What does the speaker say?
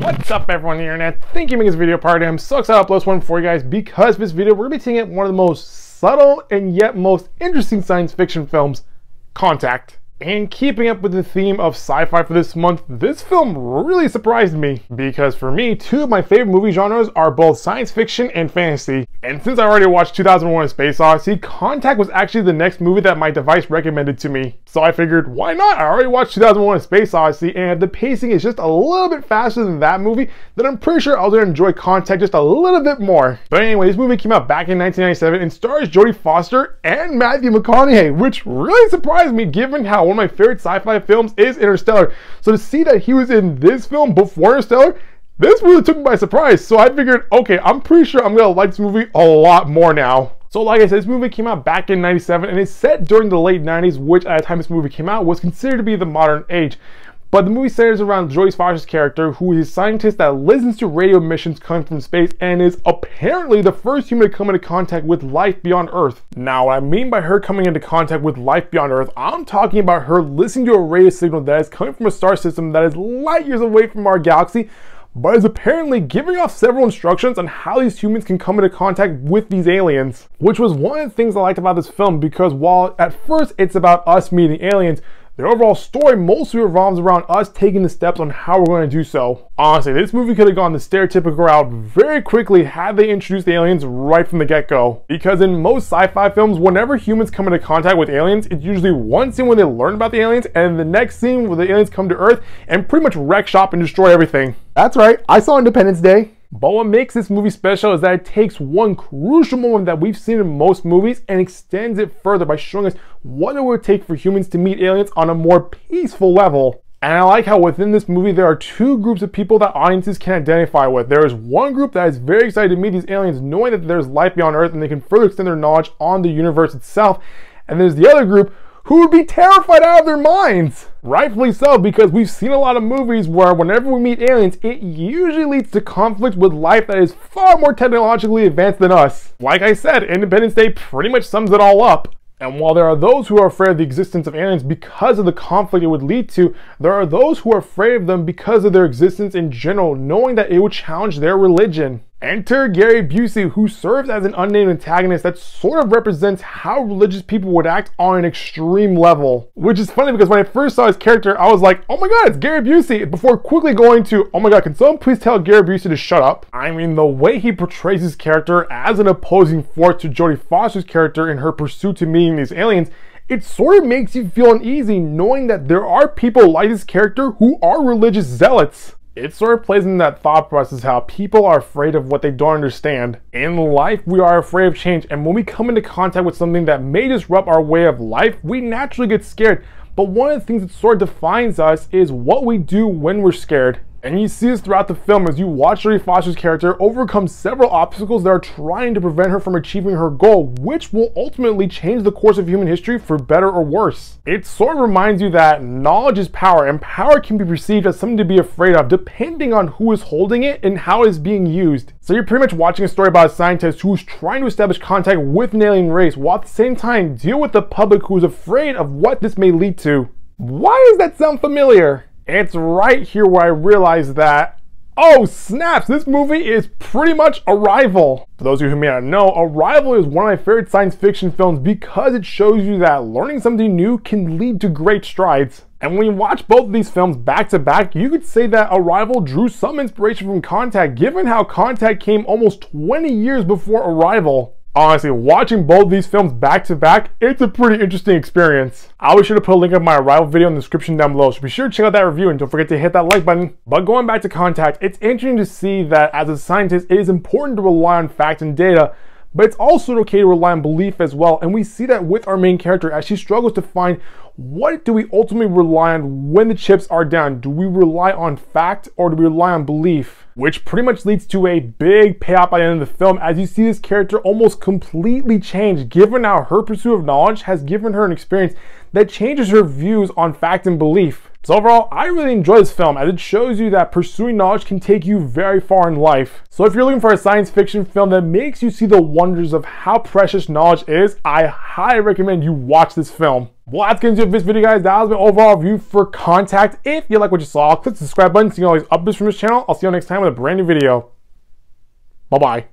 What's up everyone on the internet? Thank you for making this video part. I'm so excited to upload this one for you guys because this video we're to be taking at one of the most subtle and yet most interesting science fiction films, Contact. And keeping up with the theme of sci-fi for this month, this film really surprised me because for me, two of my favorite movie genres are both science fiction and fantasy. And since I already watched 2001 A Space Odyssey, Contact was actually the next movie that my device recommended to me. So I figured, why not? I already watched 2001 A Space Odyssey and the pacing is just a little bit faster than that movie, then I'm pretty sure I'll enjoy Contact just a little bit more. But anyway, this movie came out back in 1997 and stars Jodie Foster and Matthew McConaughey, which really surprised me given how one of my favorite sci-fi films is Interstellar. So to see that he was in this film before Interstellar, this really took me by surprise. So I figured, okay, I'm pretty sure I'm gonna like this movie a lot more now. So like I said, this movie came out back in 97 and it's set during the late 90s, which at the time this movie came out was considered to be the modern age. But the movie centers around Jodie Foster's character, who is a scientist that listens to radio emissions coming from space and is apparently the first human to come into contact with life beyond Earth. Now, what I mean by her coming into contact with life beyond Earth, I'm talking about her listening to a radio signal that is coming from a star system that is light years away from our galaxy, but is apparently giving off several instructions on how these humans can come into contact with these aliens. Which was one of the things I liked about this film because while at first it's about us meeting aliens, the overall story mostly revolves around us taking the steps on how we're going to do so. Honestly, this movie could have gone the stereotypical route very quickly had they introduced the aliens right from the get-go. Because in most sci-fi films, whenever humans come into contact with aliens, it's usually one scene where they learn about the aliens, and the next scene where the aliens come to Earth and pretty much wreck shop and destroy everything. That's right, I saw Independence Day. But what makes this movie special is that it takes one crucial moment that we've seen in most movies and extends it further by showing us what it would take for humans to meet aliens on a more peaceful level. And I like how within this movie there are two groups of people that audiences can identify with. There is one group that is very excited to meet these aliens knowing that there's life beyond Earth and they can further extend their knowledge on the universe itself. And there's the other group who would be terrified out of their minds. Rightfully so, because we've seen a lot of movies where whenever we meet aliens, it usually leads to conflict with life that is far more technologically advanced than us. Like I said, Independence Day pretty much sums it all up. And while there are those who are afraid of the existence of aliens because of the conflict it would lead to, there are those who are afraid of them because of their existence in general, knowing that it would challenge their religion. Enter Gary Busey, who serves as an unnamed antagonist that sort of represents how religious people would act on an extreme level. Which is funny because when I first saw his character, I was like, oh my god, it's Gary Busey, before quickly going to, oh my god, can someone please tell Gary Busey to shut up? I mean, the way he portrays his character as an opposing force to Jodie Foster's character in her pursuit to meeting these aliens it sort of makes you feel uneasy knowing that there are people like this character who are religious zealots it sort of plays in that thought process how people are afraid of what they don't understand. In life, we are afraid of change, and when we come into contact with something that may disrupt our way of life, we naturally get scared. But one of the things that sort of defines us is what we do when we're scared. And you see this throughout the film as you watch Jodie Foster's character overcome several obstacles that are trying to prevent her from achieving her goal, which will ultimately change the course of human history for better or worse. It sort of reminds you that knowledge is power, and power can be perceived as something to be afraid of depending on who is holding it and how it is being used. So you're pretty much watching a story about a scientist who is trying to establish contact with an alien race while at the same time deal with the public who is afraid of what this may lead to. Why does that sound familiar? It's right here where I realized that, oh snaps, this movie is pretty much Arrival. For those of you who may not know, Arrival is one of my favorite science fiction films because it shows you that learning something new can lead to great strides. And when you watch both of these films back to back, you could say that Arrival drew some inspiration from Contact, given how Contact came almost 20 years before Arrival. Honestly, watching both these films back to back, it's a pretty interesting experience. I'll be sure to put a link of my Arrival video in the description down below, so be sure to check out that review and don't forget to hit that like button. But going back to Contact, it's interesting to see that as a scientist, it is important to rely on fact and data, but it's also okay to rely on belief as well. And we see that with our main character as she struggles to find what do we ultimately rely on when the chips are down? Do we rely on fact or do we rely on belief? Which pretty much leads to a big payoff by the end of the film as you see this character almost completely change given how her pursuit of knowledge has given her an experience that changes her views on fact and belief. So overall, I really enjoy this film as it shows you that pursuing knowledge can take you very far in life. So if you're looking for a science fiction film that makes you see the wonders of how precious knowledge is, I highly recommend you watch this film. Well, that's going to do it for this video, guys. That was my overall review for Contact. If you like what you saw, click the subscribe button so you can always updates from this channel. I'll see you all next time with a brand new video. Bye-bye.